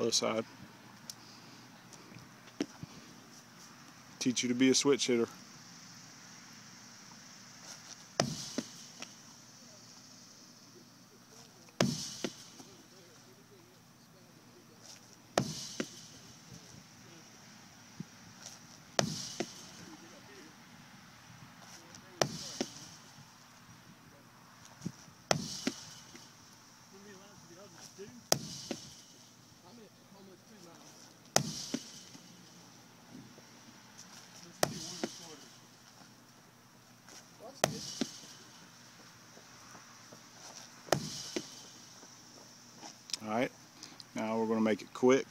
Other side. Teach you to be a switch hitter. All right, now we're going to make it quick.